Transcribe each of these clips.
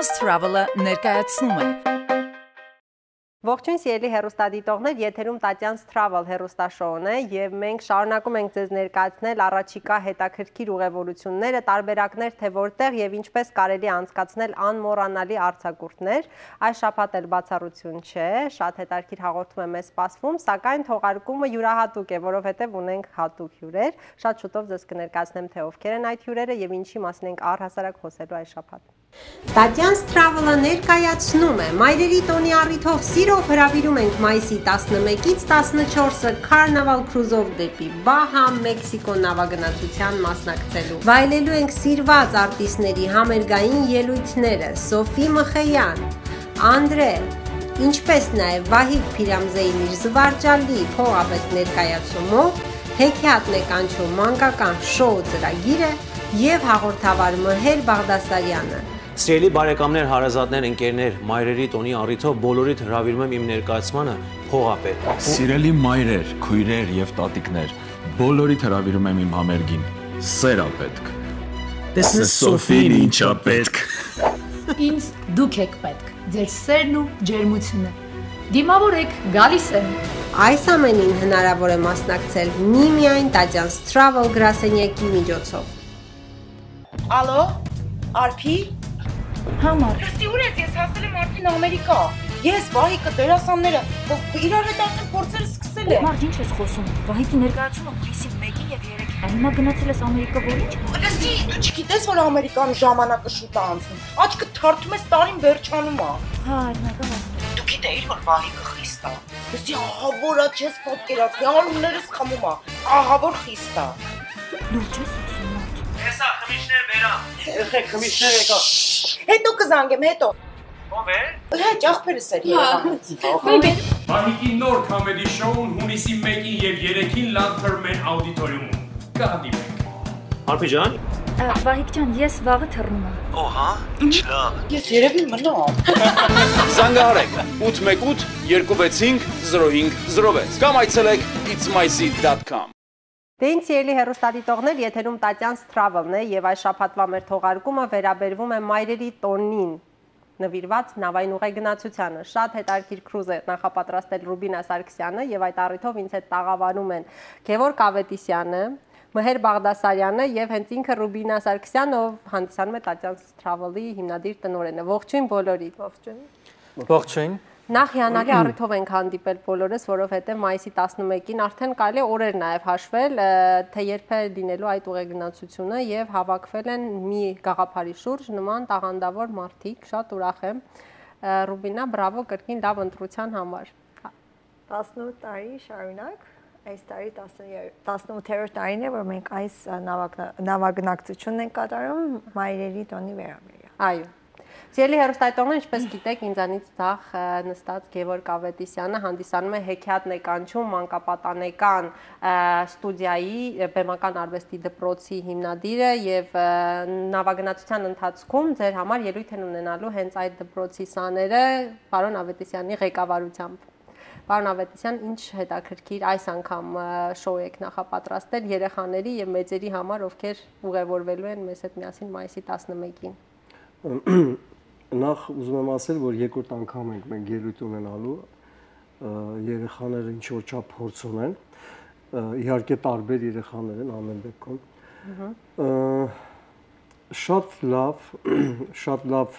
Tatian's Travel-ը ներկայացնում է Ողջույն սիրելի հերոստադիտողներ, եթերում Տատյանս Travel հերոստաշոուն է եւ մենք շարունակում ենք ձեզ ներկայացնել առաջիկա հետաքրքիր ուղևորությունները, տարբերակներ թե որտեղ եւ ինչպես կարելի անցկացնել անմոռանալի արձակուրդներ։ Այս շաբաթ էլ բացառություն չէ, շատ հետաքրքիր հաղորդում է մեզ սպասվում, սակայն թողարկումը յուրահատուկ է, որովհետեւ ունենք հատուկ հյուրեր։ Շատ շուտով ձեզ կներկայացնեմ թե ովքեր են այդ հյուրերը եւ ինչի մասին ենք առհասարակ խոսելու այս շաբաթ։ Տատյանս Travel-ը ներկայացնում է. Մայրերի տոնի առիթով սիրով հրավիրում ենք մայիսի 11-ից 14-ը Carnival Cruise-ով դեպի Բահամ, Մեքսիկո նավագնացության մասնակցելու։ Վայելելու ենք սիրված արտիստների համերգային ելույթները՝ Սոֆի Մխեյան, Անդրե, ինչպես նաև Վահիկ Փիրամզեին իր զվարճալի փողապետ ներկայացումով հեքիաթն է կանչում մանկական շոու ծրագիրը եւ հաղորդավար Մհեր Բաղդասարյանը։ Սիրելի բարեկամներ, հարազատներ, ընկերներ, մայրերի տոնի առիթով բոլորիդ հրավիրում եմ իմ ներկայացմանը փողապետ։ Սիրելի մայրեր, քույրեր եւ տատիկներ, բոլորիդ հրավիրում եմ իմ համերգին։ Սերա պետք։ Տեսնես Սոֆին ինչա պետք։ Ինձ դուք եք պետք։ Ձեր սերն ու ջերմությունը։ Դիմավորեք, գալիս եմ։ Այս ամենին հնարավոր է մասնակցել միմիայն Տատյանս Travel գրասենյակի միջոցով։ Ալո, Արփի, Համար։ Դստի ուր ես, ես հասել եմ արդեն Ամերիկա։ Ես Վահիկը դերասանները իրար հետ արդեն փորձերը սկսել եմ։ Մարդ ինչ ես խոսում։ Վահիկի ներկայացումը հունիսի 1-ին եւ 3-ին։ Հիմա գնացել ես Ամերիկա որի՞նչ։ Դստի, դու չգիտես որ Ամերիկան ժամանակը շուտ է անցնում։ Աչքը թարթում ես տարին վերջանում է։ Հա, այդնակա հասնում։ Դու գիտեիր որ Վահիկը խիստ է։ Դստի, ահա որա չես պատկերացնի, անուններս խմում է։ Ահա որ խիստ է։ Լուրջ ես ասում։ Հեսա խմիչներ վերամ։ Եղեք խմիչներ եկա։ Հետո կզանգեմ, հետո։ Ո՞վ է։ Հա, ճախպերս էր Երևանից։ Վահիկի նոր կոմեդի շոուն հունիսի 1-ին եւ 3-ին Lantern աուդիտորիումում։ Կհանդիպենք։ Արփի ջան։ Վահիկ ջան, ես վաղը թռնում եմ։ Օհա, ինչ լավ։ Ես երևի մնամ։ Զանգահարեք. 818 265 0506 կամ այցելեք itsmyseat.com Դե ինձ ելի հերոստատիտողներ, եթերում Տատյանս Travel-ն է եւ այս շաբաթվա մեր թողարկումը վերաբերվում է մայրերի տոնին նվիրված նավային ուղեգնացությանը։ Շատ հետաքրքիր կրուզ է նախապատրաստել Ռուբինա Սարգսյանը եւ այդ առիթով ինձ հետ տաղավարում են Գևորգ Ավետիսյանը, Մհեր Բաղդասարյանը եւ հենց ինքը Ռուբինա Սարգսյանը, ով հանդիսանում է Տատյանս Travel-ի հիմնադիր տնօրենը։ Ողջույն բոլորիդ։ Ողջույն։ Ողջույն։ Նախ հիանալի առիթով ենք հանդիպել բոլորս, որովհետև մայիսի 11-ին արդեն կարելի օրեր նաև հաշվել, թե երբ է լինելու այդ ուղեգնացությունը եւ հավաքվել են մի գաղափարի շուրջ նման տաղանդավոր մարդիկ, շատ ուրախ եմ։ Ռուբինա, բրավո կրկին լավ ընտրության համար։ 18 տարի շարունակ այս տարի 18-րդ տարին է, որ մենք այս նավագնակցությունն ենք կատարում մայրերի տոնի վերաբերյալ։ Այո։ Սիրելի հերոստայտողներ, ինչպես գիտեք, ինձանից ցախ նստած Գևորգ Ավետիսյանը հանդիսանում է Հեքիաթ Նեկանչում մանկապատանեկան ստուդիայի բեմական արվեստի դպրոցի հիմնադիրը եւ նավագնացության ընթացքում ձեր համար ելույթ են ունենալու հենց այդ դպրոցի սաները պարոն Ավետիսյանի ղեկավարությամբ։ Պարոն Ավետիսյան, ինչ հետաքրքիր այս անգամ շոու եք նախապատրաստել երեխաների եւ մեծերի համար, ովքեր ուղևորվելու են մեզ հետ միասին մայիսի 11-ին նախ ուզում եմ ասել, որ երկրորդ անգամ ենք մենք ելույթ ունենալու երեխաները ինչ որ չափ փորձ ունեն։ Իհարկե տարբեր երեխաներ են ամեն դեպքում։ Շատ լավ, շատ լավ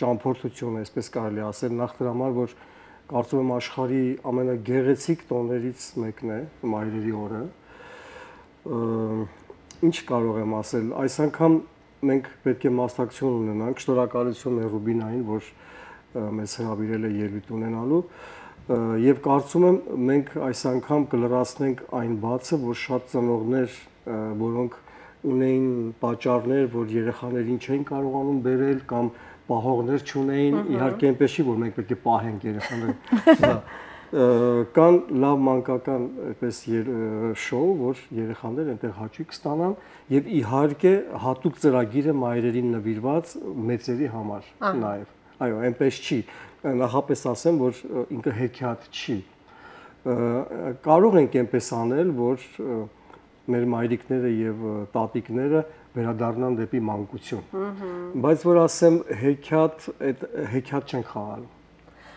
ճամփորդություն է, այսպես կարելի ասել, նախ դրա համար, որ կարծում եմ աշխարհի ամենագեղեցիկ տոներից մեկն է մայրերի օրը։ Ինչ կարող եմ ասել, այս անգամ մենք պետք է մասնակցություն ունենանք։ Շնորհակալություն է Ռուբինային, որ մեզ հրավիրել է ելույթ ունենալու եւ կարծում եմ մենք այս անգամ կլրացնենք այն բացը, որ շատ ծնողներ, որոնք ունեին պատճառներ, որ երեխաներին չէին կարողանում բերել կամ պահողներ չունեին, իհարկե այնպես չի, որ մենք պետք է պահենք երեխաներին կան լավ մանկական այպես շոու, որ երեխաները այնտեղ հաճույք ստանան եւ իհարկե հատուկ ծրագիրը մայրերին նվիրված մեծերի համար նաեւ։ Այո, այնպես չի։ Նախապես ասեմ, որ ինքը հեքիաթ չի։ Կարող ենք այնպես անել, որ մեր մայրիկները եւ տատիկները վերադառնան դեպի մանկություն։ Բայց որ ասեմ հեքիաթ, այդ հեքիաթ չեն խաղալու։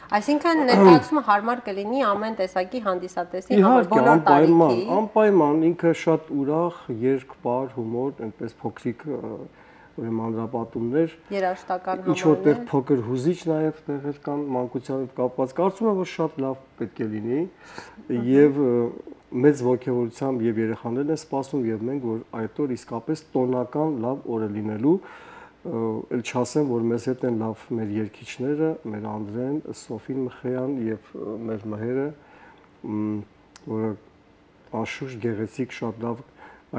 Այսինքն ներկայացումը հարմար կլինի ամեն տեսակի հանդիսատեսի համար բոլոր անպայման, տարիքի։ անպայման ինքը շատ ուրախ, երկբար, հումոր, այնպես փոքրիկ ուրեմն անդրապատումներ երաժշտական ինչ որտեղ համարներ։ փոքր հուզիչ նաև տեղեր կան մանկության հետ կապված կարծում եմ որ շատ լավ պետք է լինի եւ մեծ ողջավորությամբ եւ երեխաներն են սպասում եւ մենք որ այդ օր իսկապես տոնական լավ օր է լինելու էլ չասեմ որ մեզ հետ են լավ մեր երկիչները մեր Անդրեն, Սոֆին Մխեյան եւ մեր մհերը որը անշուշտ գեղեցիկ շատ լավ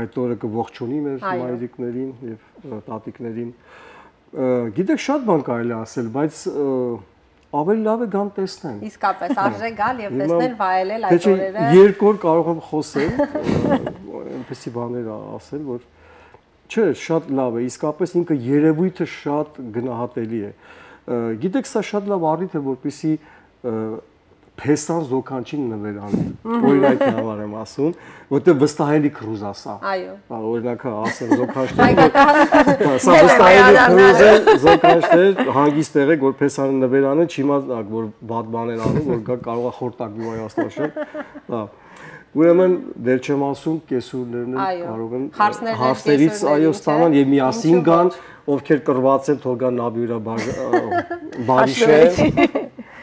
այդ օրը կողջունի մեր մայրիկներին եւ տատիկներին գիտեք շատ բան կարելի ասել բայց ավելի լավ է գան տեսնեն Իսկապես արժե գալ եւ տեսնել վայելել այդ օրերը։ երկու օր կարող եմ խոսել այնպեսի բաներ ասել որ չէ շատ լավ է իսկապես ինքը երևույթը շատ գնահատելի է գիտեք սա շատ լավ առիթ է որպեսի փեսան զոքանչին նվերանի օրինակ համար եմ ասում որտեղ վստահելի քրուզ է սա Այո։ Բա օրինակը ասեմ զոքանչներ Սա վստահելի քրուզ է, զոքանչներ հանգիստ եղեք, որ փեսանը նվերանը չիմանաք, որ բադ բան են անում, որ գա կարող է խորտակ Վայաստաշը։ Հա։ Ուրեմն դեր չեմ ասում, կեսուրներն են կարող են հարցերից այո ստանան եւ միասին գան, ովքեր կռված են, թող գան նաբյուրա բարիշե։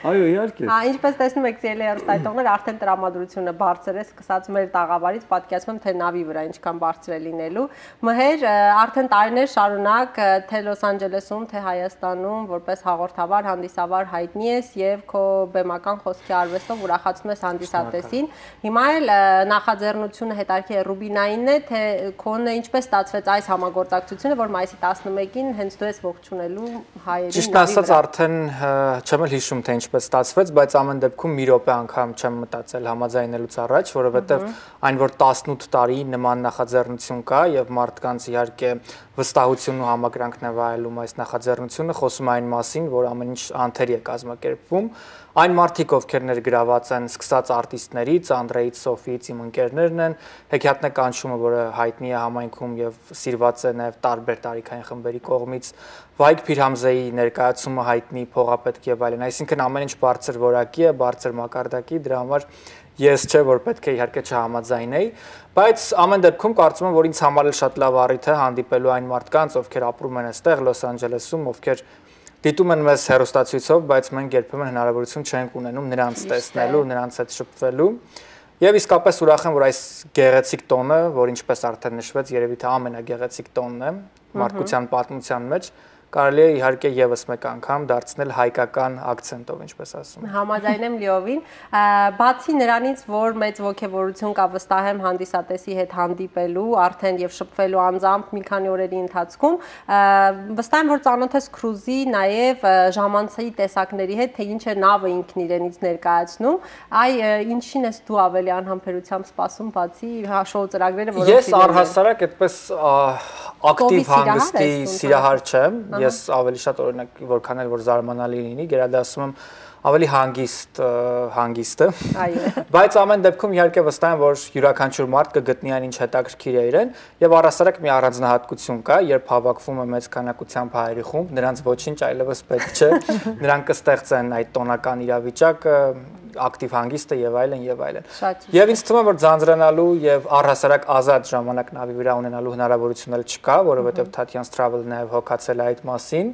Այո, իհարկե։ Հա, ինչպես տեսնում եք, ցելի հերոստայտողներ արդեն տրամադրությունը բարձր է, սկսած մեր տաղավարից պատկերացնում թե նավի վրա ինչքան բարձր է լինելու։ Մհեր արդեն տարիներ շարունակ թե Լոս Անջելեսում, թե Հայաստանում որպես հաղորդավար, հանդիսավար հայտնի ես եւ քո բեմական խոսքի արվեստով ուրախացնում ես հանդիսատեսին։ Հիմա էլ նախաձեռնությունը հետարքի է Ռուբինայինն է, թե քոնը ինչպես ստացվեց այս համագործակցությունը, որ մայիսի 11-ին հենց դու ես ողջունելու հայերին Ճիշտ ասած արդեն չեմ էլ հիշում թե ինչպես ստացվեց, բայց ամեն դեպքում մի րոպե անգամ չեմ մտածել համաձայնելուց առաջ, որովհետև այն որ 18 տարի նման նախաձեռնություն կա եւ մարդկանց իհարկե վստահությունն ու համակրանքն է վայելում այս նախաձեռնությունը, խոսում այն մասին, որ ամեն ինչ անթերի է կազմակերպվում։ Այն մարդիկ, ովքեր ներգրաված են, սկսած արտիստներից, Անդրեից, Սոֆիից իմ ընկերներն են, հեքիաթն է կանչումը, որը հայտնի է համայնքում եւ սիրված է նաեւ տարբեր տարիքային խմբերի կողմից, Վայք Փիրհամզեի ներկայացումը հայտնի փողապետք եւ այլն, այսինքն ամեն ինչ բարձր որակի է, բարձր մակարդակի, դրա համար ես չէ որ պետք է իհարկե չհամաձայնեի, բայց ամեն դեպքում կարծում եմ որ ինձ համար էլ շատ լավ առիթ է հանդիպելու այն մարդկանց, ովքեր ապրում են այստեղ Լոս Անջելեսում, ովքեր դիտում են մեզ հերոստացույցով, բայց մենք երբեմն հնարավորություն չենք ունենում նրանց տեսնելու, նրանց հետ շփվելու։ Եվ իսկապես ուրախ եմ, որ այս գեղեցիկ տոնը, որ ինչպես արդեն նշվեց, երևի թե ամենագեղեցիկ տոնն է մարդկության պատմության մեջ, կարելի է իհարկե եւս մեկ անգամ դարձնել հայկական акցենտով, ինչպես ասում են։ Համաձայն եմ Լիովին։ Բացի նրանից, որ մեծ ողջավորություն կա վստահ եմ հանդիսատեսի հետ հանդիպելու, արդեն եւ շփվելու անձամբ մի քանի օրերի ընթացքում, վստահ եմ, որ ծանոթ ես քրուզի նաեւ ժամանցի տեսակների հետ, թե ինչ է նավը ինքն իրենից ներկայացնում։ Այ ինչին ես դու ավելի անհամբերությամբ սպասում, բացի հա շոու ծրագրերը, որոնք Ես առհասարակ այդպես ակտիվ հանգստի սիրահար չեմ։ Ես ավելի շատ օրինակ որքան էլ որ զարմանալի լինի, գերադասում եմ ավելի հանգիստ ա, հանգիստը։ Այո։ Բայց ամեն դեպքում իհարկե վստահ եմ, որ յուրաքանչյուր մարդ կգտնի այն ինչ հետաքրքիր է իրեն եւ առասարակ մի առանձնահատկություն կա, երբ հավաքվում է մեծ քանակությամբ հայերի խումբ, նրանց ոչինչ այլևս պետք չէ։ Նրանք կստեղծեն այդ տոնական իրավիճակը, ակտիվ հանգիստը եւ այլն եւ այլն։ Եվ ինձ թվում է, որ ձանձրանալու եւ առհասարակ ազատ ժամանակ նավի վրա ունենալու հնարավորություն էլ չկա, որովհետեւ Tatian's Travel-ը նաեւ հոգացել է այդ մասին։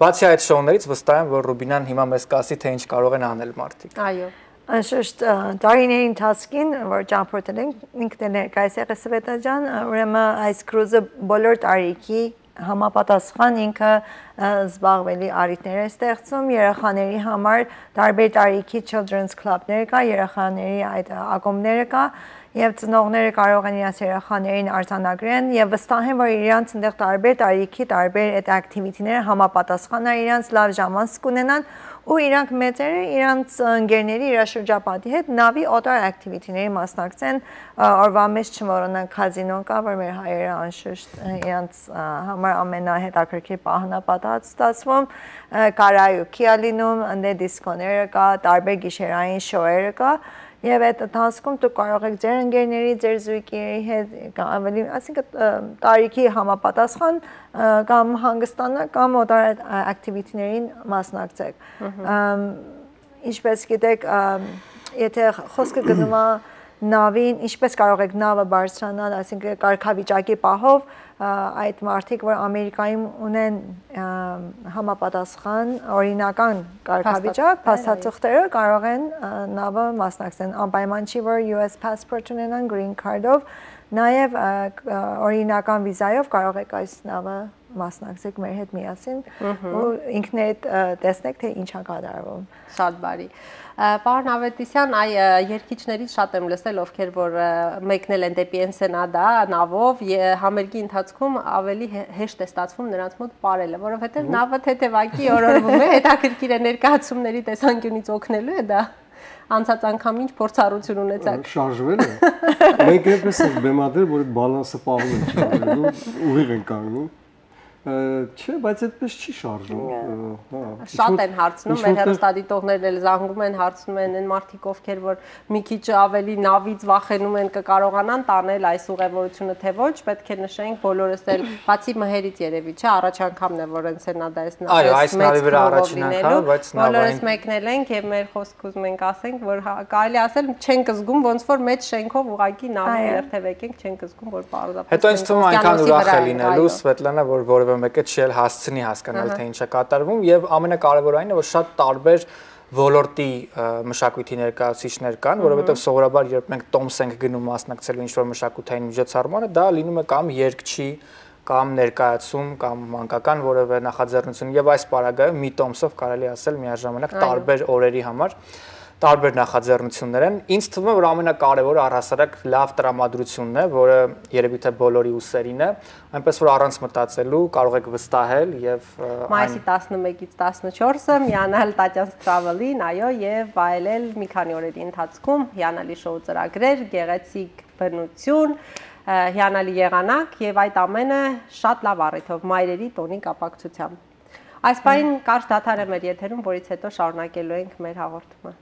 Բացի այդ շոուներից վստահ եմ, որ Ռուբինան հիմա մեզ կասի, թե ինչ կարող են անել մարդիկ։ Այո։ Անշուշտ տարիների ընթացքին, որ ճամփորդել ենք, ինքն էլ ներկայիս եղել Սվետա ջան, ուրեմն այս կրուզը բոլոր տարիքի համապատասխան ինքը զբաղվելի արիտներ է ստեղծում երեխաների համար տարբեր տարիքի children's club-ներ կա, երեխաների այդ ակումբները կա եւ ծնողները կարող են իրենց երեխաներին արձանագրեն եւ վստահ եմ որ իրանց այնտեղ տարբեր տարիքի տարբեր այդ activity-ները համապատասխան է իրանց լավ ժամանց կունենան ու իրանք մեծերը իրանց ընկերների իր շրջապատի հետ նավի օտար activity-ների մասնակցեն օրվա մեջ չմոռանան կազինոն կա որ մեր հայերը անշուշտ իրանց համար ամենահետաքրքիր պահանապատած ստացվում կարայուքի ալինում ընդ դիսկոները կա տարբեր գիշերային շոուերը կա Եվ այդ ընթացքում դուք կարող եք ձեր ընկերների, ձեր զույգերի հետ ավելի, այսինքն տարիքի համապատասխան կամ հանգստանալ կամ օտար ակտիվիտիներին մասնակցեք։ Ինչպես գիտեք, եթե խոսքը գնում է նավին, ինչպես կարող եք նավը բարձրանալ, այսինքն կարգավիճակի պահով այդ մարդիկ, որ Ամերիկայում ունեն համապատասխան օրինական կարգավիճակ, փաստաթղթերը կարող են նավը մասնակցեն։ Անպայման չի, որ US passport ունենան green card-ով, նաև օրինական վիզայով կարող եք այս նավը մասնակցեք մեր հետ միասին ու ինքներդ տեսնեք թե ինչա կատարվում։ Շատ բարի։ Պարոն Ավետիսյան, այ երկիչներից շատ եմ լսել, ովքեր որ մեկնել են դեպի Էնսենադա նավով, համերգի ընթացքում ավելի հեշտ է ստացվում նրանց մոտ ապարելը, որովհետև նավը թեթևակի օրորվում է, հետաքրքիր է ներկայացումների տեսանկյունից օգնելու է դա անցած անգամ ինչ փորձառություն ունեցաք։ Շարժվել է։ Մենք այնպես ենք բեմադրել, որ այդ բալանսը պահում ենք, ուղիղ ենք կանգնում Չէ, բայց այդպես չի շարժում։ Հա։ Շատ են հարցնում, մեր հերոստատիտողներն էլ զանգում են, հարցնում են այն մարդիկ, ովքեր որ մի քիչ ավելի նավից վախենում են, կկարողանան տանել այս ուղևորությունը թե ոչ, պետք է նշենք բոլորս էլ բացի մհերից երևի, չէ, առաջ անգամն է որ են սենադայս նավը։ Այո, այս նավի վրա առաջին անգամ, բայց նավային բոլորս մեկնել ենք եւ մեր խոսք ուզում ենք ասենք, որ հա, կարելի ասել չենք զգում ոնց որ մեծ շենքով ուղակի նավի երթևեք ենք, չենք զգում որ պարզապես։ Հետո ինձ թվում է այնքան ուրախ է լինելու Սվետլանա, որ որևէ որևէ մեկը չել հասցնի հասկանալ թե ինչ է կատարվում եւ ամենակարևորը որ շատ տարբեր ոլորտի մշակույթի ներկայացուցիչներ կան, որովհետև սովորաբար երբ մենք տոմս ենք գնում մասնակցելու ինչ-որ մշակութային միջոցառմանը, դա լինում է կամ երկչի կամ ներկայացում կամ մանկական որևէ նախաձեռնություն եւ այս պարագայում մի տոմսով կարելի ասել միաժամանակ տարբեր օրերի համար տարբեր նախաձեռնություններ են։ Ինձ թվում է, որ ամենակարևորը առհասարակ լավ տրամադրությունն է, որը երևի թե բոլորի ուսերին է, այնպես որ առանց մտածելու կարող եք վստահել եւ Մայիսի 11-ից 14-ը միանալ Տատյանս Travel-ին, այո, եւ վայելել մի քանի օրերի ընթացքում հիանալի շոու ծրագրեր, գեղեցիկ բնություն, հիանալի եղանակ եւ այդ ամենը շատ լավ առիթով մայրերի տոնի կապակցությամբ։ Այս պայն կարճ դադար է մեր եթերում, որից հետո շարունակելու ենք մեր հաղորդումը։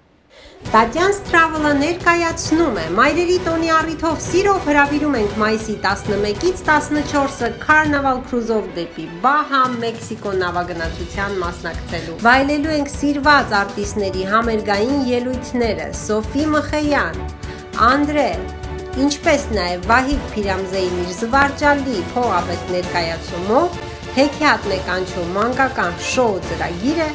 Տատյանս Travel-ը ներկայացնում է. Մայրերի տոնի առիթով սիրով հրավիրում ենք մայիսի 11-ից 14-ը Carnival Cruise-ով դեպի Բահամ, Մեքսիկո նավագնացության մասնակցելու։ Վայելելու ենք սիրված արտիստների համերգային ելույթները՝ Սոֆի Մխեյան, Անդրե, ինչպես նաև Վահիկ Փիրամզեին իր զվարճալի փողապետ ներկայացումով հեքիաթ մեկանչու մանկական շոու ծրագիրը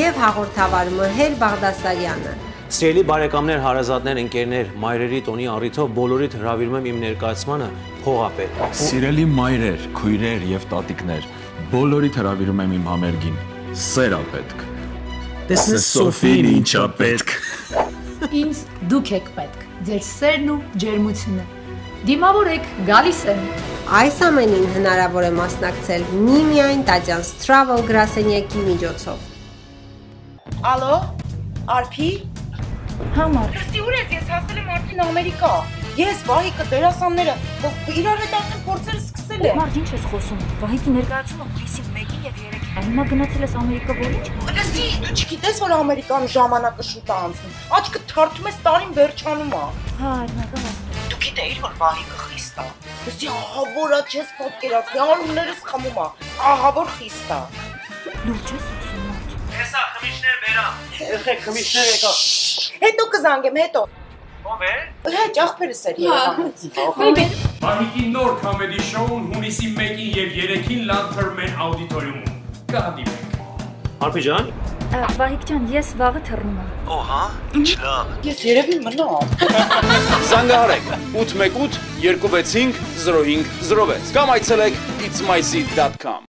եւ հաղորդավար Մհեր Բաղդասարյանը Սիրելի բարեկամներ, հարազատներ, ընկերներ, մայրերի տոնի առիթով բոլորիդ հրավիրում եմ իմ ներկայացմանը փողապետ։ Սիրելի մայրեր, քույրեր եւ տատիկներ, բոլորիդ հրավիրում եմ իմ համերգին։ Սեր ա պետք։ Տեսնես Սոֆին ինչա պետք։ Ինձ դուք եք պետք։ Ձեր սերն ու ջերմությունը։ Դիմավորեք, գալիս եմ։ Այս ամենին հնարավոր է մասնակցել միմիայն Տատյանս Travel գրասենյակի միջոցով։ Ալո, Արփի, Համար։ Դրսի ուր ես, ես հասել եմ արդեն Ամերիկա։ Ես Վահիկը դերասանները իրար հետ արդեն փորձել սկսել եմ։ Մարդ ինչ ես խոսում։ Վահիկի ներկայացումը հունիսի 1-ին եւ 3-ին։ Հիմա գնացել ես Ամերիկա ոչինչ։ Լսի, դու չգիտես որ Ամերիկան ժամանակը շուտ է անցնում։ Աչքը թարթում ես տարին վերջանում է։ Հա, այդնակա Դու գիտեիր որ Վահիկը խիստ է։ Լսի, ահա որա չես պատկերացնի, անուններս խմում է։ Ահա որ խիստ է։ Լուրջ ես խոսում։ Հեսա խմիչներ վերամ։ Եղեք խմիչներ եկա։ Հետո կզանգեմ, հետո։ Ո՞վ է։ Հա, ջախբերս էր Երևանից։ Վահիկի նոր կոմեդի շոուն հունիսի 1-ին եւ 3-ին Lantern աուդիտորիումում։ Կհանդիպենք։ Արփի ջան։ Վահիկ ջան, ես վաղը թռնում եմ։ Օհա, ինչ լավ։ Ես երևի մնամ։ Զանգահարեք. 818 265 0506 կամ այցելեք itsmyseat.com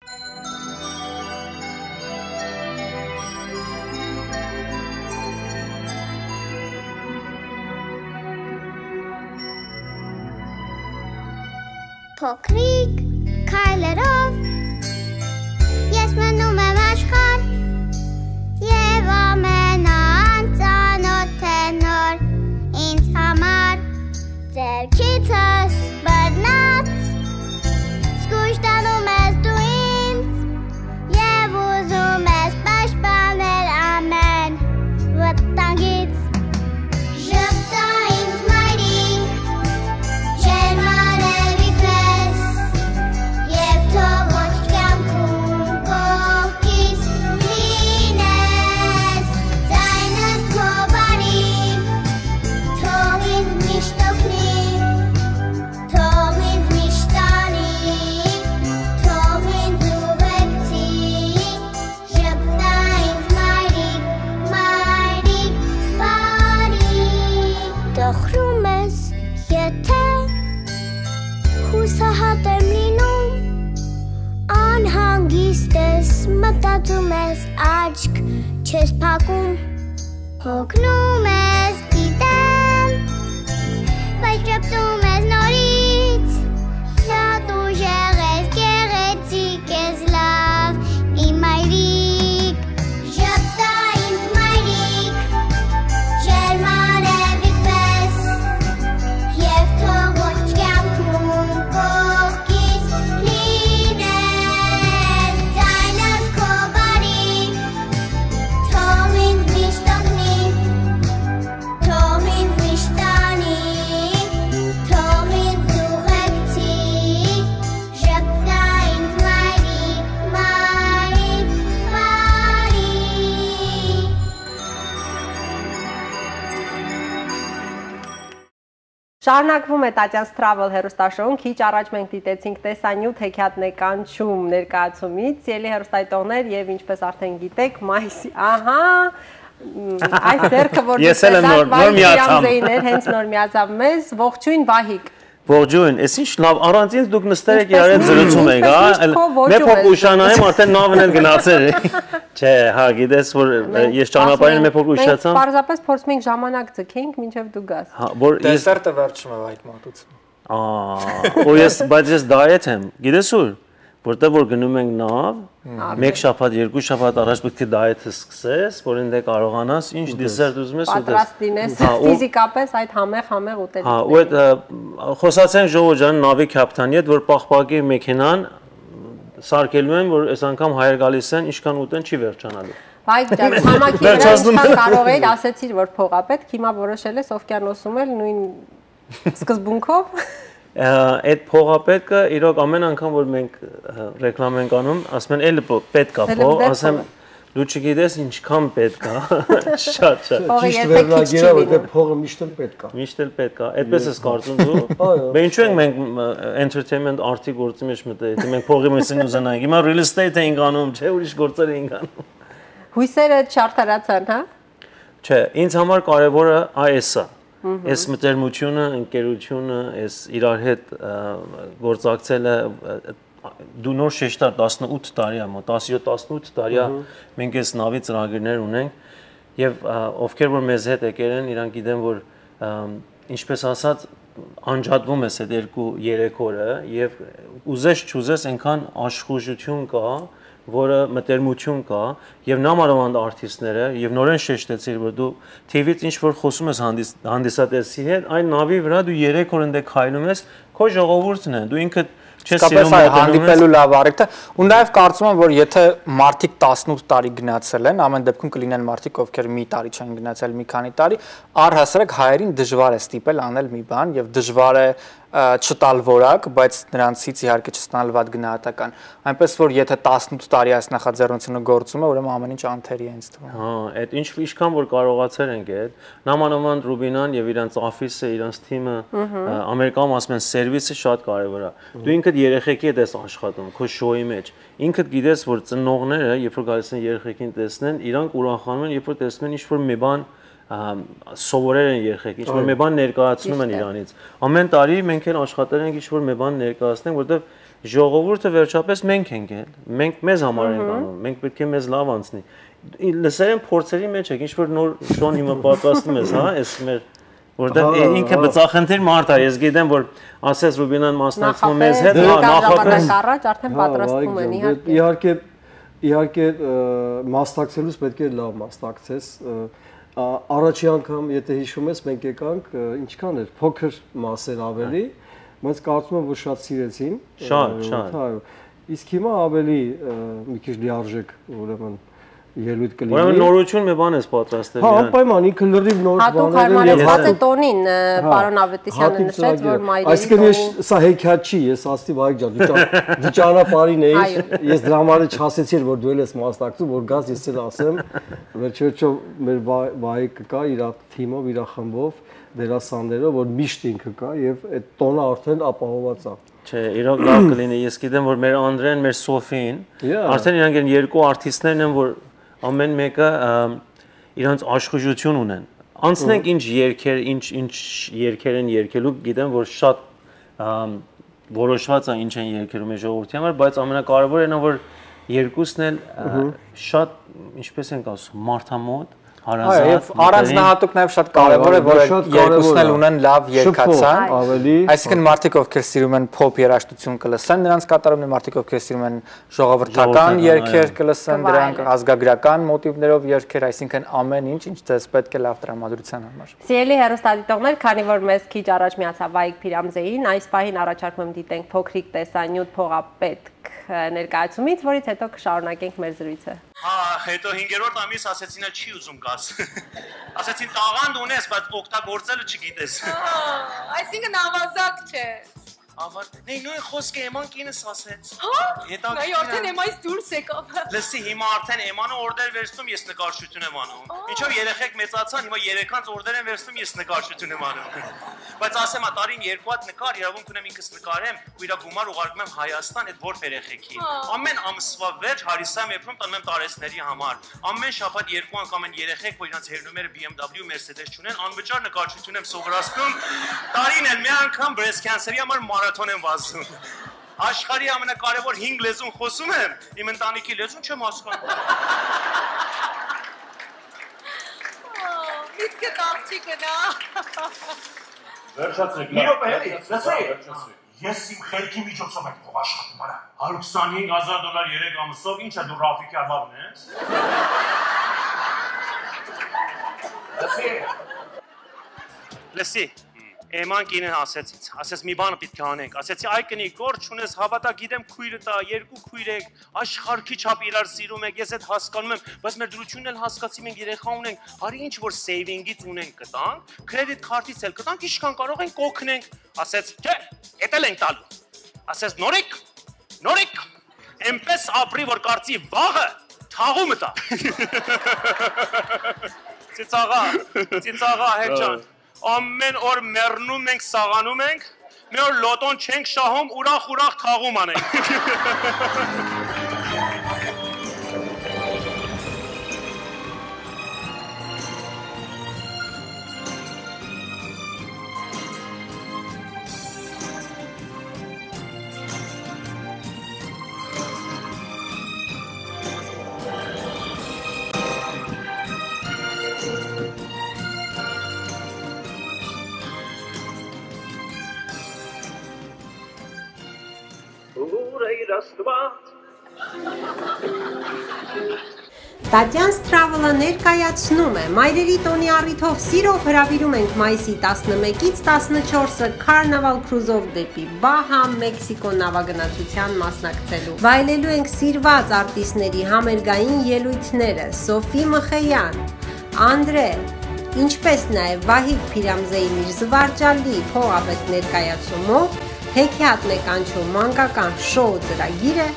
Փոքրիկ քայլերով ես մնում եմ աշխարհ աչք չես փակում հոգնում ես գիտեմ բայց ճպտում Շարունակվում է Տատյան's Travel հերոստաշոուն։ Քիչ առաջ մենք դիտեցինք տեսանյութ հեքիաթնեկանչում ներկայացումից, ելի հերոստայտողներ եւ ինչպես արդեն գիտեք, մայիսի, ահա, այս ձերքը որ Ես էլ եմ նոր- նոր միացամ։ հենց նոր միացավ մեզ, ողջույն Վահիկ։ Ողջույն, ես ինչ լավ, առանց ինձ դուք նստել եք իրար զրուցում եք, հա։ Մեր ես ուշանայեմ, արդեն նավն էլ գնացել է։ Չէ, հա, գիտես որ ես ճանապարհին մեր փոքր ուշացամ։ Մենք պարզապես փորձում ենք ժամանակ ձգենք, մինչև դու գաս։ Հա, որ ես Դեսերտը վերջում է այդ մատուց։ Ահա, ու ես բայց ես դայեթ եմ։ Գիտես ուր, որտեղ որ գնում ենք նավ, մեկ շաբաթ, երկու շաբաթ առաջ պետք է դայեթը սկսես, որ ինձ կարողանաս ինչ դեսերտ ուզում ես ուտես։ Պատրաստ լինես Հա, ֆիզիկապես այդ համեղ-համեղ ուտելիքները։ Հա, ու այդ խոսացեն Ժողո ջան նավի կապիտանի հետ, որ պաղպակի մեքենան սարքելու են, որ այս անգամ հայեր գալիս են, ինչքան ուտեն չի վերջանալու։ Բայց ջան, ցամաքի վրա ինչքան կարող էիր, ասեցիր, որ փողապետ, հիմա որոշել ես օվկիանոսում էլ նույն սկզբունքով։ Այդ փողապետը իրոք ամեն անգամ որ մենք ռեկլամ ենք անում, ասում են պո- պետք է փող, ասեմ դու չգիտես ինչքան պետք է։ Շատ շատ։ Ճիշտ վերնագիրը, որտեղ փողը միշտ էլ պետք է։ Միշտ էլ պետք է։ Այդպես ես կարծում դու։ Բե ինչու ենք մենք entertainment արտի գործի մեջ մտել, եթե մենք փողի մասին ուզենայինք։ Հիմա real estate ենք անում, չէ, ուրիշ գործեր ենք անում։ Հույսերը չարթարացան, հա։ Չէ, ինձ համար կարևորը այս է։ Այս մտերմությունը, ընկերությունը, այս իրար հետ գործակցելը դու նոր շեշտար 18 տարի է, մոտ 17-18 տարի է մենք այս նավի ծրագրեր ունենք եւ ովքեր որ մեզ հետ եկել են, իրանք գիտեն որ ինչպես ասած անջատվում ես այդ 2-3 օրը եւ ուզես չուզես այնքան աշխուժություն կա որը մտերմություն կա եւ նամանավանդ արտիստները եւ նորեն շեշտեցիր որ դու TV-ից ինչ որ խոսում ես հանդիս, հանդիսատեսի հետ այն նավի վրա դու 3 օր ընդ քայլում ես քո ժողովուրդն է դու ինքդ չես սիրում հանդիպելու լավ առիթ է ու նաև կարծում եմ որ եթե մարդիկ 18 տարի գնացել են ամեն դեպքում կլինեն մարդիկ ովքեր մի տարի չեն գնացել մի քանի տարի առհասարակ հայերին դժվար է ստիպել անել մի բան եւ դժվար է չտալ որակ, բայց նրանցից իհարկե չստանալ վատ գնահատական։ Այնպես որ եթե 18 տարի այս նախաձեռնությունը գործում է, ուրեմն ամեն ինչ անթերի է ինձ թվում։ Հա, այդ ինչ ինչքան որ կարողացել ենք այդ նամանավանդ Ռուբինան եւ իրանց օֆիսը, իրանց թիմը Ամերիկայում ասում են սերվիսը շատ կարեւոր է։ Դու ինքդ երեխեքի հետ ես աշխատում, քո շոուի մեջ։ Ինքդ գիտես, որ ծնողները, երբ որ գալիս են երեխեքին տեսնեն, իրանք ուրախանում են, երբ որ տեսնում են ինչ-որ մի բան սովորել են երեխեք, ինչ-որ մի բան ներկայացնում են իրանից։ Ամեն տարի մենք էլ աշխատել ենք ինչ-որ մի բան ներկայացնենք, որովհետեւ ժողովուրդը վերջապես մենք ենք էլ։ Մենք մեզ համար ենք անում։ Մենք պետք է մեզ լավ անցնի։ Լսերեն փորձերի մեջ եք, ինչ-որ նոր շոն հիմա պատրաստում ես, հա, այս մեր որտեղ ինքը բծախնդիր մարդ է, ես գիտեմ, որ ասես Ռուբինան մասնակցում է մեզ հետ, հա, նախապես առաջ արդեն պատրաստվում են իհարկե։ Իհարկե իհարկե մասնակցելուց պետք է լավ մասնակցես։ Առաջի անգամ, եթե հիշում ես, մենք եկանք ինչքան էր, փոքր մասեր ավելի, բայց կարծում եմ, որ շատ սիրեցին։ Շատ, շատ։ Իսկ հիմա ավելի մի քիչ լիարժեք, ուրեմն ելույթ կլինի։ Ուրեմն նորություն մի բան ես պատրաստել։ Հա, անպայման ինքը լրիվ նոր Հատուկ բաներ են հարմարեցված է հատուկ- տոնին, ը, Հա, պարոն Ավետիսյանը հատուկ նշեց, որ է։ մայրերի Այսինքն ես սա հեքիաթ չի, ես ասի Վայք ջան, դու ճա- դու ճանապարհին Այո։ ես դրա համար չասեցի, որ դու ես մասնակցում, որ գազ ես էլ ասեմ, վերջերիչո մեր Վայքը կա իր թիմով, իր խմբով, դերասաններով, որ միշտ ինքը կա եւ այդ տոնը արդեն ապահոված է։ Չէ, իրոք լավ կլինի։ Ես գիտեմ, որ մեր Անդրեն, մեր Սոֆին, արդեն իրանք են երկու արտիստներն են, որ ամեն մեկը իրանց աշխուժություն ունեն։ Անցնենք ինչ երկեր, ինչ ինչ երկեր են երկելու, գիտեմ, որ շատ որոշված է ինչ են երկելու մեր ժողովրդի համար, բայց ամենակարևորը նա որ երկուսն էլ շատ ինչպես ենք ասում մարդամոտ Այո, եւ առանձնահատուկ նաեւ շատ կարեւոր է, որ երկուսն էլ ունեն լավ երկացան։ Այսինքն մարդիկ ովքեր սիրում են փոփ երաժշտություն կլսեն, նրանց կատարումն է մարդիկ ովքեր սիրում են ժողովրդական երգեր կլսեն, դրանք ազգագրական մոտիվներով երգեր, այսինքն ամեն ինչ, ինչ ձեզ պետք է լավ տրամադրության համար։ Սիրելի հերոստատիտողներ, քանի որ մեզ քիչ առաջ միացավ Վայիկ Փիրամզեին, այս պահին առաջարկում եմ դիտենք փոքրիկ տեսանյութ փողապետք ներկայացումից, որից հետո կշարունակենք մեր զրույցը։ Հա, հետո 5-րդ ամիս ասեցին էլ չի ուզում գաս։ Ասեցին տաղանդ ունես, բայց օգտագործելը չգիտես։ Այսինքն ավազակ չէ։ Ավար, նե նույն խոսքը Էման կինս ասեց։ Հա։ է։ արդեն էմայից դուրս եկավ։ Լսի, հիմա արդեն Էմանը օրդեր վերցնում, ես նկարչություն եմ անում։ Ինչով երեխեք մեծացան, հիմա երեքանց օրդեր են վերցնում, ես նկարչություն եմ անում։ Բայց ասեմ, ա տարին երկու հատ նկար, իրավունք ունեմ ինքս նկարեմ, ու իրա գումար ուղարկում եմ Հայաստան այդ որ երեխեքի։ Ամեն ամսվա վերջ հարիսամ եփում տանում եմ տարեսների համար։ Ամեն շաբաթ երկու անգամ են երեխեք, որ իրանց հերնումերը BMW, Mercedes չունեն, անվճար նկարչություն եմ սովորացնում։ Տարին էլ մի անգամ cancer-ի համար մարաթոն եմ վազում։ Աշխարհի ամենակարևոր 5 լեզուն խոսում եմ, իմ ընտանիքի լեզուն չեմ հասկանում։ Միտքը տաղ չի գնա։ Վերջացրեք։ Մի րոպե, էլի, լսի։ Ես իմ խելքի միջոցով եմ փող աշխատում, արա։ 125000 դոլար 3 ամսով, ի՞նչ է դու Ռաֆիկի արմավն ես։ Լսի։ Լսի։ Էման կինը ասեց ինձ, ասեց մի բան պետք է անենք։ Ասեցի այ կնի գործ չունես, հավատա գիտեմ քույրը տա, երկու քույր եք, աշխարհքի չափ իրար սիրում եք, ես այդ հասկանում եմ, բայց մեր դրությունն էլ հասկացի մենք երեխա ունենք, արի ինչ որ saving-ից ունենք կտանք, credit card-ից էլ կտանք, ինչքան կարող ենք օգնենք։ Ասեց, չէ, էտել ենք տալու։ Ասեց նորիկ, նորիկ, այնպես ապրի որ կարծի վաղը թաղումը տա։ Ծիծաղա, ծիծաղա հեչան։ Ամեն օր մեռնում ենք, սաղանում ենք, մի օր լոտոն չենք շահում, ուրախ-ուրախ թաղում անենք։ Տատյան Travel-ը ներկայացնում է. Մայրերի տոնի առիթով սիրով հրավիրում ենք մայիսի 11-ից 14-ը Carnival Cruise-ով դեպի Բահա, Մեքսիկո նավագնացության մասնակցելու։ Վայելելու ենք սիրված արտիստների համերգային ելույթները՝ Սոֆի Մխեյան, Անդրե, ինչպես նաև Վահիկ Փիրամզեի իր զվարճալի փողապետ ներկայացումով հեքիաթ մեկանչու մանկական շոու ծրագիրը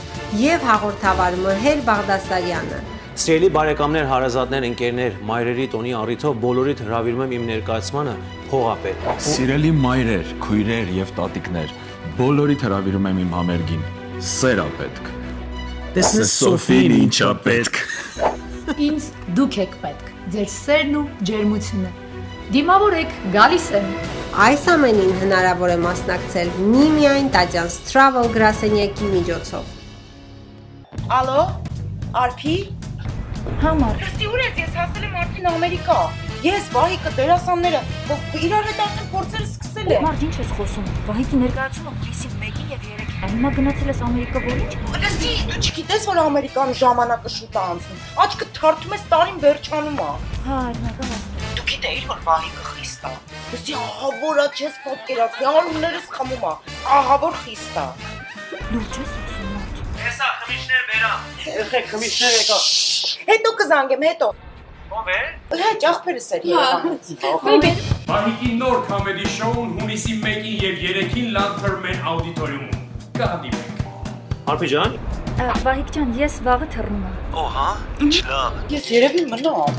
եւ հաղորդավար Մհեր Բաղդասարյանը։ Սիրելի բարեկամներ, հարազատներ, ընկերներ, մայրերի տոնի առիթով բոլորիդ հրավիրում եմ իմ ներկայացմանը փողապետ։ Սիրելի մայրեր, քույրեր եւ տատիկներ, բոլորիդ հրավիրում եմ իմ համերգին։ Սեր ա պետք։ Տեսնես Սոֆին ինչա պետք։ Ինձ դուք եք պետք։ Ձեր սերն ու ջերմությունը։ Դիմավորեք, գալիս եմ։ Այս ամենին հնարավոր է մասնակցել միմիայն Տատյանս Travel գրասենյակի միջոցով։ Ալո, Արփի, Համար։ Դստի ուր ես, ես հասել եմ արդեն Ամերիկա։ Ես, Վահիկը, դերասանները, իրար հետ արդեն փորձերը սկսել են։ Մարդ ինչ ես խոսում։ Վահիկի ներկայացումը հուլիսի 1-ին եւ 3-ին։ Հիմա գնացել ես Ամերիկա ոչինչ։ Լսի, դու չգիտես, որ Ամերիկան ժամանակը շուտ է անցնում։ Աչքը թարթում ես տարին վերջանում է։ Հա, նկատի։ Դու գիտեիր, որ Վահիկը խիստ է։ Լսի, ահա որա չես պատկերացնի, անուններս խմում է։ Ահա որ խիստ է։ Լուրջ ես ասում։ Հեսա խմիչներ վերա։ Եղեք խմիչներ եկա։ Հետո կզանգեմ, հետո։ Ո՞վ է։ Հա, ճախպերս էր Երևանից։ Վահիկի նոր կոմեդի շոուն հունիսի 1-ին եւ 3-ին Lantern աուդիտորիումում։ Կհանդիպենք։ Արփի ջան, Վահիկ ջան, ես վաղը թռնում եմ։ Օհա, ինչ լավ։ Ես երևի մնամ։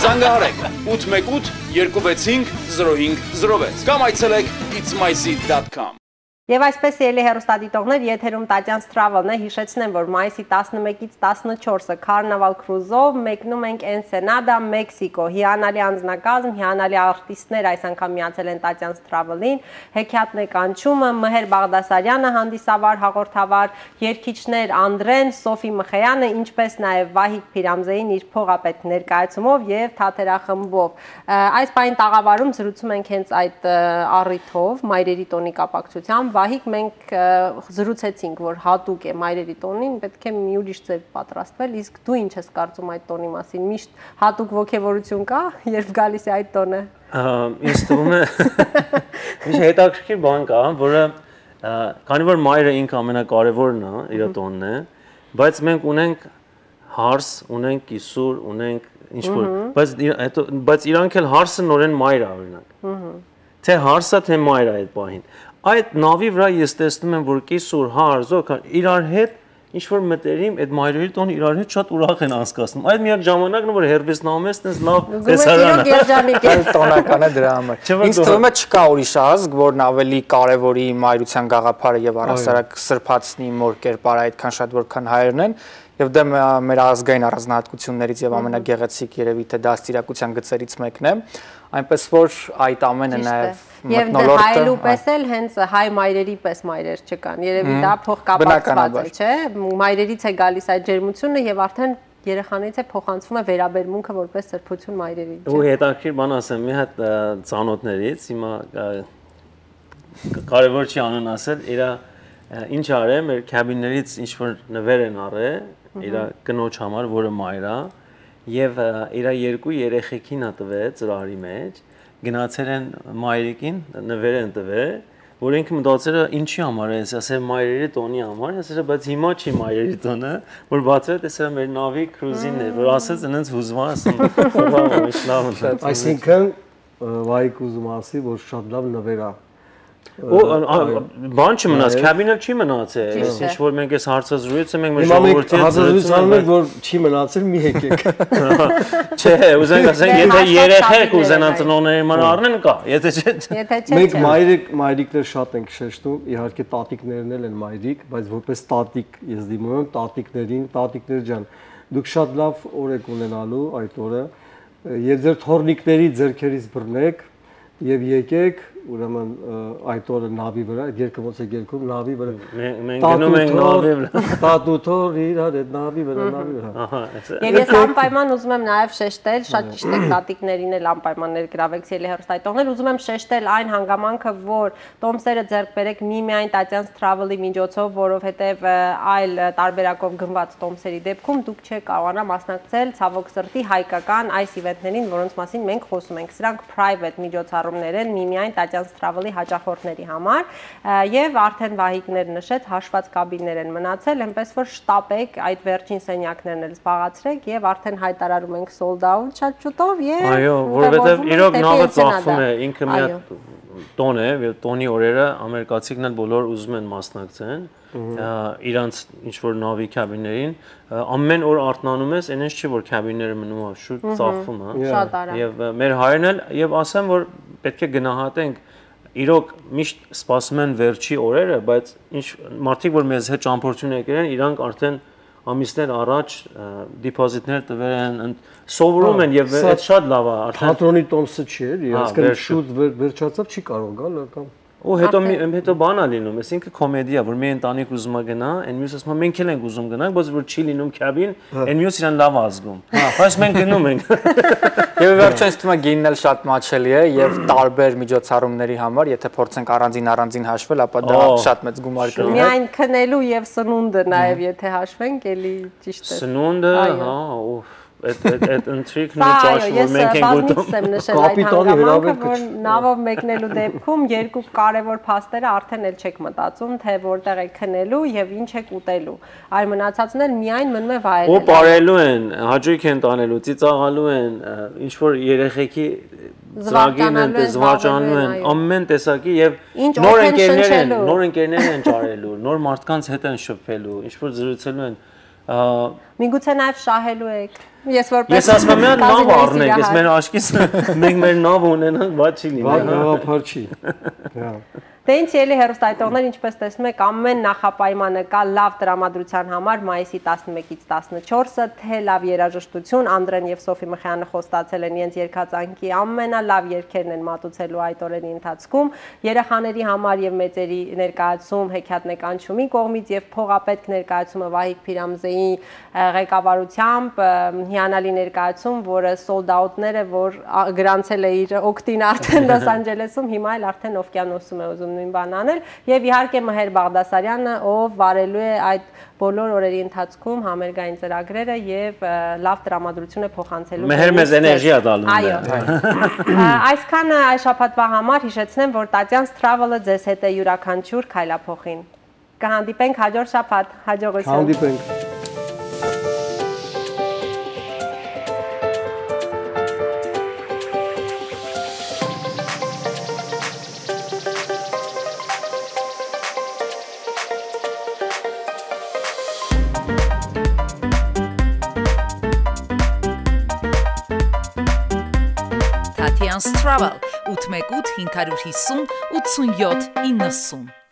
Զանգահարեք. 818 265 0506 կամ այցելեք itsmyseat.com Եվ այսպես ելի հերոստատիտողներ, եթերում Տատյան Stravel-ն է, հիշեցնեմ, որ մայիսի 11-ից 14-ը Carnival Cruise-ով մեկնում ենք Ensenada, Մեքսիկո։ Հիանալի անձնակազմ, հիանալի արտիստներ այս անգամ միացել են Տատյան Stravel-ին, Հեքիաթ Նեկանչումը, Մհեր Բաղդասարյանը հանդիսավար, հաղորդավար, երգիչներ Անդրեն, Սոֆի Մխեյանը, ինչպես նաև Վահիկ Փիրամզեին իր փողապետ ներկայացումով եւ թատերախմբով։ Այս պայն տաղավարում զրուցում ենք հենց այդ առիթով, Մայրերի տոնի կապակցությամբ Վահիկ մենք զրուցեցինք, որ հատուկ է մայրերի տոնին, պետք է մի ուրիշ ձև պատրաստվել, իսկ դու ինչ ես կարծում այդ տոնի մասին։ Միշտ հատուկ ողջևորություն կա, երբ գալիս է այդ տոնը։ Ինձ թվում է ինչ հետաքրքիր բան կա, որը քանի որ մայրը ինքը ամենակարևորն է, իր տոնն է, բայց մենք ունենք հարս, ունենք կիսուր, ունենք ինչ որ, բայց հետո բայց իրանք էլ հարսը նորեն մայր է օրինակ։ Թե հարսը թե մայրը այդ պահին այդ նավի վրա ես տեսնում եմ, որ կիսուր, հարզոք իրար հետ ինչ որ մտերիմ այդ մայրերի տոնը իրար հետ շատ ուրախ են անցկացնում։ Այդ միակ ժամանակն է, որ հերվես նայում ես, տես լավ տեսարան է։ Տոնական է դրա համար։ Ինձ թվում է չկա ուրիշ ազգ, որն ավելի կարևորի մայրության գաղափարը եւ առասարակ սրբացնի մոր կերպար այդքան շատ որքան հայերն են եւ դա դե մեր ազգային առանձնահատկություններից եւ ամենագեղեցիկ երևի թե դաստիարակության գծերից մեկն է այնպես որ այդ ամենը նաեւ Եվ դե հայելու պես էլ հենց հայ մայրերի պես մայրեր չկան։ Երևի դա փոխկապակցված է, չէ՞։ Մայրերից է գալիս այդ ջերմությունը եւ արդեն երեխանից է փոխանցվում է վերաբերմունքը որպես սրբություն մայրերի։ Ու հետաքրքիր բան ասեմ, մի հատ ծանոթներից հիմա կարևոր չի անուն ասել, իրա ինչ արել, մեր քաբիններից ինչ որ նվեր են առել իր կնոջ համար, որը մայր է, եւ իր երկու երեխեքին ա տվել ծրարի մեջ գնացել են մայրիկին, նվեր են տվել, որ ինքը մտածել է ինչի համար է, ասել մայրերի տոնի համար, ասել է, բայց հիմա չի մայրերի տոնը, որ բացել է տեսել մեր նավի կրուզին էր, որ ասեց այնց հուզվում ասում, լավ, լավ, լավ։ Այսինքն վայք ուզում ասի, որ շատ լավ նվեր է Ու բան չմնաց, քաբինը չի մնացել։ Ինչ որ մենք այս հարցազրույցը մենք մեր ժողովրդի հետ հարցազրույց անում ենք, որ չի մնացել, մի եկեք։ Չէ, ուզենք ասենք, եթե երեխեք ուզենան ծնողների ման առնեն կա, եթե չէ։ Եթե չէ։ Մենք մայրիկ մայրիկներ շատ ենք շեշտում, իհարկե տատիկներն էլ են մայրիկ, բայց որպես տատիկ ես դիմում եմ տատիկներին, տատիկներ ջան, դուք շատ լավ օր եք ունենալու այդ օրը եւ ձեր թորնիկների ձերքերից բռնեք եւ եկեք ուրեմն այդ օրը նավի վրա, այդ երկը ոնց է երկում նավի վրա։ Մենք գնում ենք նավի վրա։ Տատութոր իրար այդ նավի վրա, նավի վրա։ Ահա, Եվ ես անպայման ուզում եմ նաև շեշտել, շատ ճիշտ է տատիկներին էլ անպայման ներգրավեք ցելի հերոստայտողներ, ուզում եմ շեշտել այն հանգամանքը, որ տոմսերը ձեռք բերեք միմիայն Տատյանս Travel-ի միջոցով, որովհետև այլ տարբերակով գնված տոմսերի դեպքում դուք չեք կարողանա մասնակցել ցավոք սրտի հայկական այս իվենտներին, որոնց մասին մենք խոսում ենք։ Սրանք private միջոցառումներ են միմիայն Տատյանս Asians Travel-ի հաճախորդների համար եւ արդեն Վահիկներ նշեց հաշված կաբիններ են մնացել, այնպես որ շտապեք այդ վերջին սենյակներն էլ զբաղացրեք եւ արդեն հայտարարում ենք sold out շատ շուտով եւ Այո, որովհետեւ իրոք նավը ծախվում է ինքը մի հատ տոն է, եւ տոնի օրերը ամերիկացիքն էլ բոլոր ուզում են մասնակցեն իրանց ինչ որ նավի կաբիներին ամեն օր արտնանում ես, այնպես չի որ կաբինները մնում է շուտ ծախվում է։ Եվ մեր հայրն էլ եւ ասեմ որ պետք է գնահատենք իրոք միշտ սպասում են վերջի օրերը, բայց ինչ մարդիկ որ մեզ հետ ճամփորդություն եկել են, իրանք արդեն ամիսներ առաջ դիպոզիտներ տվել են, սովորում են եւ այդ շատ լավ է, արդեն Թատրոնի տոմսը չի էլի, այսինքն շուտ վերջացավ չի կարող գալ կամ Ու հետո հետո բան է լինում, այսինքն կոմեդիա, որ մի ընտանիք ուզում է գնա, այն մյուսը ասում է մենք էլ ենք ուզում գնանք, բայց որ չի լինում քաբին, այն մյուսը իրան լավ ազգում։ Հա, բայց մենք գնում ենք։ Եվ ինձ թվում է գինն էլ շատ մաչելի է եւ տարբեր միջոցառումների համար, եթե փորձենք առանձին առանձին հաշվել, ապա դա շատ մեծ գումար կլինի։ Միայն քնելու եւ սնունդը նաեւ եթե հաշվենք, էլի ճիշտ է։ Սնունդը, հա, օ այդ այդ այդ ընտրիկն ու ճաշը որ մենք ենք ուտում այդ հանգամանքը որ նավով մեկնելու դեպքում երկու կարևոր փաստերը արդեն էլ չեք մտածում թե որտեղ եք քնելու եւ ինչ եք ուտելու այլ մնացածն էլ միայն մնում է վայելել ու ապարելու են հաջույք են տանելու ծիծաղալու են ինչ որ երեխեքի ծրագիրն են զվարճանելու են ամեն տեսակի եւ նոր ընկերներ են նոր ընկերներ են ճարելու նոր մարդկանց հետ են շփվելու ինչ որ զրուցելու են Միգուցե նաև շահելու եք։ Ես որպես Ես ասում եմ նավ առնենք, ես մեր աշկիս մենք մեր նավ ունենանք, բաց չի լինի։ Բա գաղափար չի։ Հա։ Դե ինչ ելի հերոստայտողներ, ինչպես տեսնում եք, ամեն նախապայմանը կա լավ տրամադրության համար մայիսի 11-ից 14-ը, թե լավ երաժշտություն, Անդրեն եւ Սոֆի Մխյանը խոստացել են իրենց երկացանկի ամենալավ երգերն են մատուցելու այդ օրերի ընթացքում։ Երեխաների համար եւ մեծերի ներկայացում Հեքիաթ Նեկանչումի կողմից եւ փողապետք ներկայացումը Վահիկ Փիրամզեի ղեկավարությամբ հիանալի ներկայացում, որը sold out-ներ է, որ գրանցել է իր օկտին արդեն Լոս Անջելեսում, հիմա էլ արդեն օվկիանոսում է ուզում նույն բան անել եւ իհարկե Մհեր Բաղդասարյանը, ով վարելու է այդ բոլոր օրերի ընթացքում համերգային ծրագրերը եւ լավ տրամադրություն է փոխանցելու։ Մեհեր մեզ բոլորիս էներգի ա ձեզ։ տալու։ Այո։ Ա, Այսքանը այս շաբաթվա համար հիշեցնեմ, որ Տատյանս Travel-ը ձեզ հետ է յուրաքանչյուր քայլափոխին։ Կհանդիպենք հաջորդ շաբաթ, հաջողություն։ Հանդիպենք։ Travel 818 550 87 90